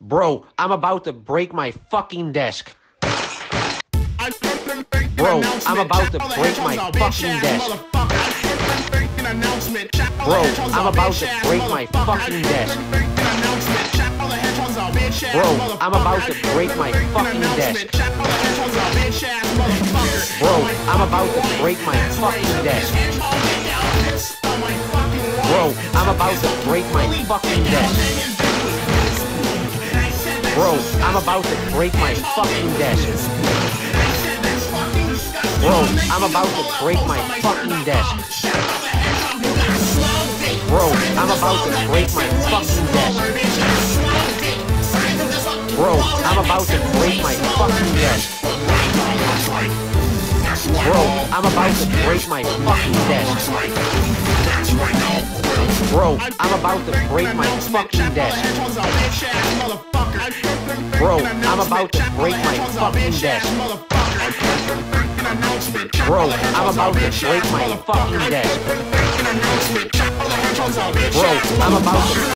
Bro, I'm about to break my fucking desk. Bro, I'm about to break my fucking desk. Bro, I'm about to break my fucking desk. Bro, I'm about to break my fucking desk. Bro, I'm about to break my fucking desk. Bro, I'm about to break my fucking desk. Bro, I'm about to break my fucking desk. Bro, I'm about to break my fucking desk. Bro, I'm about to break my fucking desk. Bro, I'm about to break my fucking desk. Bro, I'm about to break my fucking desk. Bro, I'm about to break my fucking desk. Bro, I'm about to break my fucking desk. Bro, I'm about to break my fucking desk. Bro, I'm about to